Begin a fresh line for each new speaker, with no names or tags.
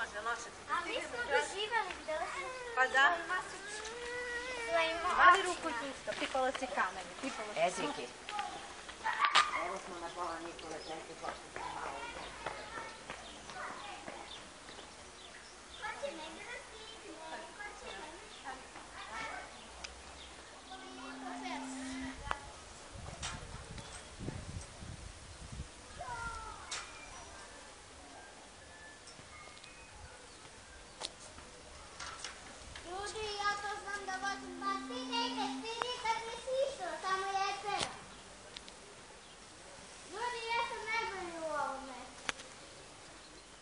može nositi.
A mi smo doživjeli, smo
Pa da. Stavi ruku isto, pipalo si kamen, pipalo si
Eziki. Evo smo na pola Nikole Čekića. давать им воды.